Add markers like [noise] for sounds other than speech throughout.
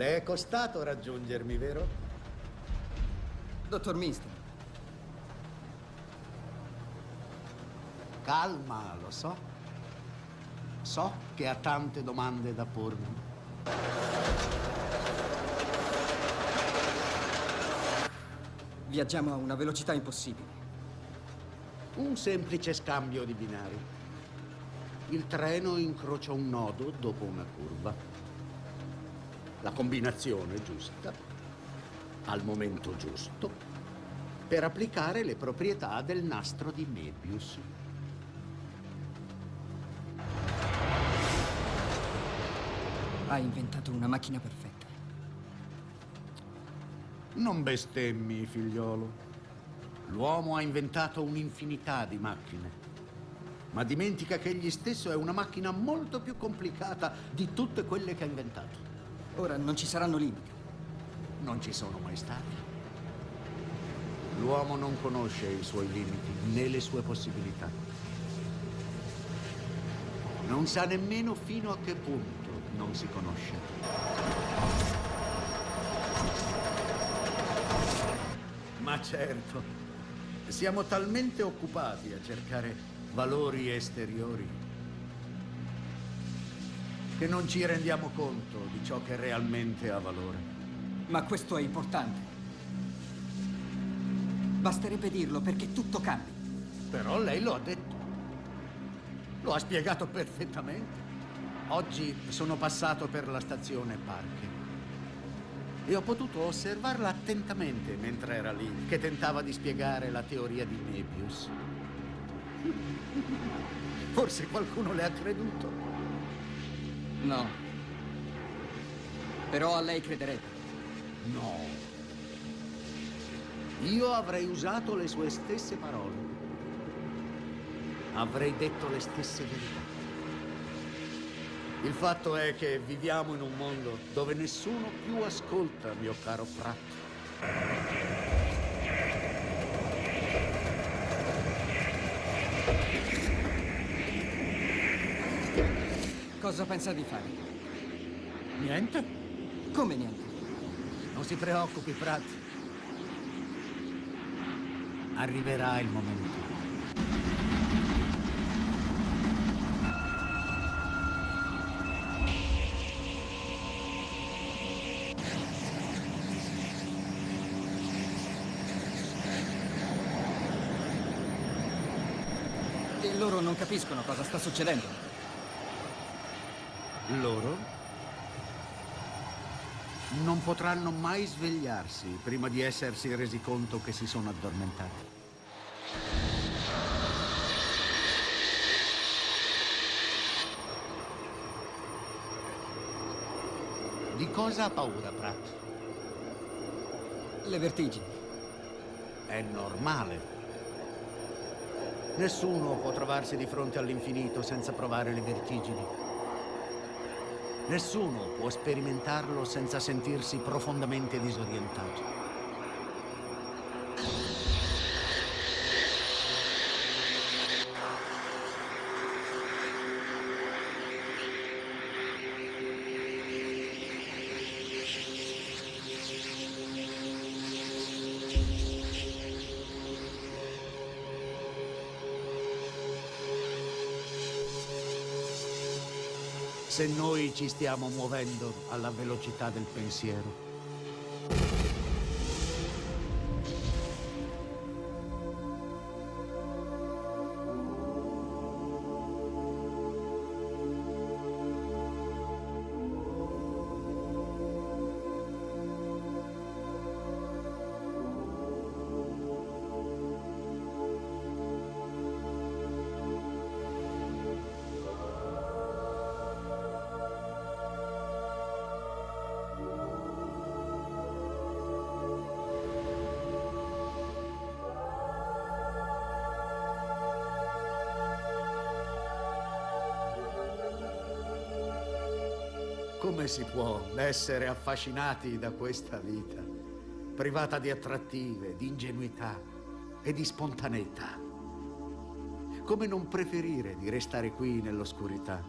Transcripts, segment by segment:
Le è costato raggiungermi, vero? Dottor Minston. Calma, lo so. So che ha tante domande da pormi. Viaggiamo a una velocità impossibile. Un semplice scambio di binari. Il treno incrocia un nodo dopo una curva. La combinazione giusta, al momento giusto, per applicare le proprietà del nastro di Mebius. Ha inventato una macchina perfetta. Non bestemmi, figliolo. L'uomo ha inventato un'infinità di macchine, ma dimentica che egli stesso è una macchina molto più complicata di tutte quelle che ha inventato. Ora non ci saranno limiti. Non ci sono mai stati. L'uomo non conosce i suoi limiti né le sue possibilità. Non sa nemmeno fino a che punto non si conosce. Ma certo, siamo talmente occupati a cercare valori esteriori che non ci rendiamo conto di ciò che realmente ha valore. Ma questo è importante. Basterebbe dirlo perché tutto cambia. Però lei lo ha detto. Lo ha spiegato perfettamente. Oggi sono passato per la stazione Parche e ho potuto osservarla attentamente mentre era lì, che tentava di spiegare la teoria di Mebius. [laughs] Forse qualcuno le ha creduto. No. Però a lei crederebbe. No. Io avrei usato le sue stesse parole. Avrei detto le stesse verità. Il fatto è che viviamo in un mondo dove nessuno più ascolta, mio caro Pratt. Cosa pensa di fare? Niente? Come niente? Non si preoccupi, Pratt. Arriverà il momento. E loro non capiscono cosa sta succedendo. Loro non potranno mai svegliarsi prima di essersi resi conto che si sono addormentati. Di cosa ha paura, Pratt? Le vertigini. È normale. Nessuno può trovarsi di fronte all'infinito senza provare le vertigini. Nessuno può sperimentarlo senza sentirsi profondamente disorientato. Se noi ci stiamo muovendo alla velocità del pensiero, come si può essere affascinati da questa vita, privata di attrattive, di ingenuità e di spontaneità? Come non preferire di restare qui nell'oscurità?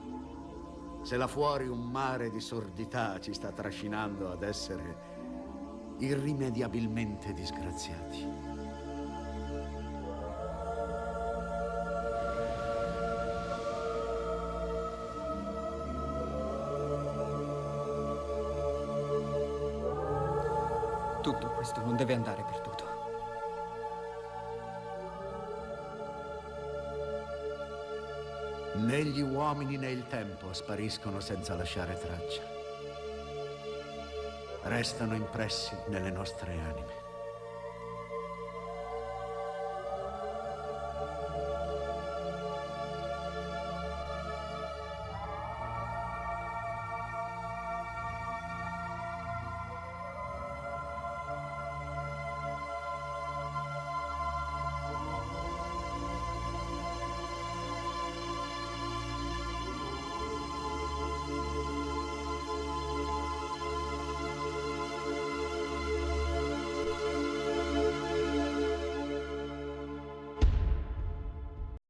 Se là fuori un mare di sordità ci sta trascinando ad essere irrimediabilmente disgraziati. Tutto questo non deve andare perduto. Né gli uomini né il tempo spariscono senza lasciare traccia. Restano impressi nelle nostre anime.